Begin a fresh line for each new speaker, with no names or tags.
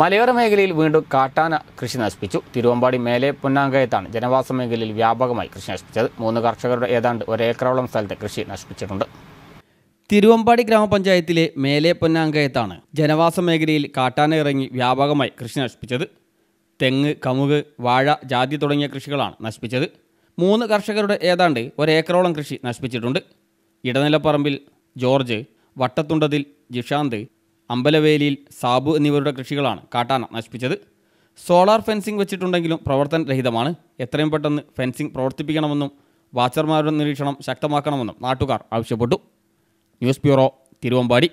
മലയോര മേഖലയിൽ വീണ്ടും കാട്ടാന കൃഷി നശിപ്പിച്ചു. തിരുവമ്പാടി മേലെ പൊന്നാങ്കയത്താണ് ജനവാസ മേഖലയിൽ വ്യാപകമായി കൃഷി നശിപ്പിച്ചത്. മൂന്ന് കർഷകരുടെ ഏതാണ്ട് ഒരേക്കറോളം സ്ഥലത്ത് കൃഷി നശിപ്പിച്ചിട്ടുണ്ട്. തിരുവമ്പാടി ഗ്രാമപഞ്ചായത്തിലെ മേലെ പൊന്നാങ്കയത്താണ് ജനവാസ മേഖലയിൽ കാട്ടാന ഇറങ്ങി വ്യാപകമായി കൃഷി നശിപ്പിച്ചത്. തെങ്ങ് കമുക് വാഴ ജാതി തുടങ്ങിയ കൃഷികളാണ് നശിപ്പിച്ചത്. മൂന്ന് കർഷകരുടെ ഏതാണ്ട് ഒരേക്കറോളം കൃഷി നശിപ്പിച്ചിട്ടുണ്ട്. ഇടനിലപ്പറമ്പിൽ ജോർജ് വട്ടത്തുണ്ടതിൽ ജിഷാന്ത് അമ്പലവേലിയിൽ സാബു എന്നിവരുടെ കൃഷികളാണ് കാട്ടാന നശിപ്പിച്ചത്. സോളാർ ഫെൻസിംഗ് വെച്ചിട്ടുണ്ടെങ്കിലും പ്രവർത്തനരഹിതമാണ് എത്രയും പെട്ടെന്ന് ഫെൻസിംഗ് പ്രവർത്തിപ്പിക്കണമെന്നും വാച്ചർമാരുടെ നിരീക്ഷണം ശക്തമാക്കണമെന്നും നാട്ടുകാർ ആവശ്യപ്പെട്ടു. News bureau Thiruvambadi.